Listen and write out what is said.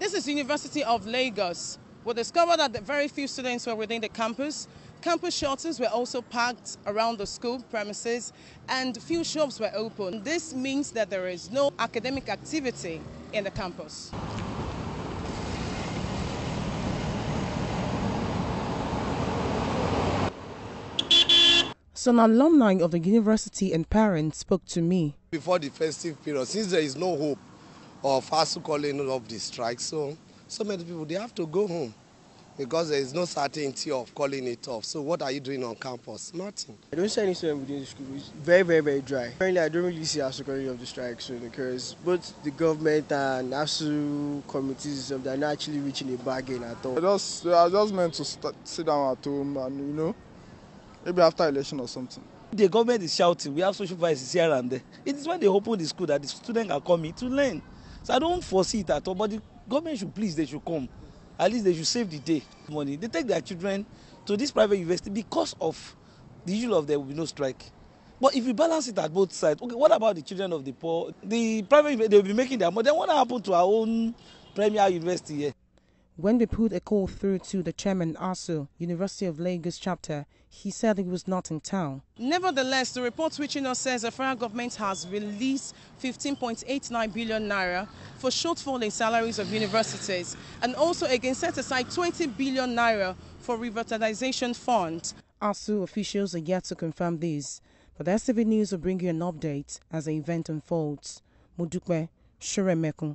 This is University of Lagos. We discovered that very few students were within the campus. Campus shuttles were also parked around the school premises and few shops were open. This means that there is no academic activity in the campus. Some alumni of the university and parents spoke to me. Before the festive period, since there is no hope of us calling off the strike, so so many people they have to go home because there is no certainty of calling it off. So what are you doing on campus? Nothing. I don't see any student within the school. It's very, very, very dry. Currently, I don't really see us calling off the strike soon because both the government and ASU committees they're not actually reaching a bargain at all. I just, I just meant to start, sit down at home and you know maybe after election or something. The government is shouting, we have social vices here and there. It is when they open the school that the students are coming to learn. So I don't foresee it at all, but the government should please, they should come. At least they should save the day money. They take their children to this private university because of the issue of there will be no strike. But if you balance it at both sides, okay, what about the children of the poor? The private, they will be making their money. Then what happened to our own premier university here? When we put a call through to the chairman ASUU, University of Lagos chapter, he said he was not in town. Nevertheless, the report reaching us says the federal government has released 15.89 billion naira for shortfall in salaries of universities and also again set aside 20 billion naira for revitalization fund. ASUU officials are yet to confirm this, but the STV News will bring you an update as the event unfolds. Mudukwe Shuremekun.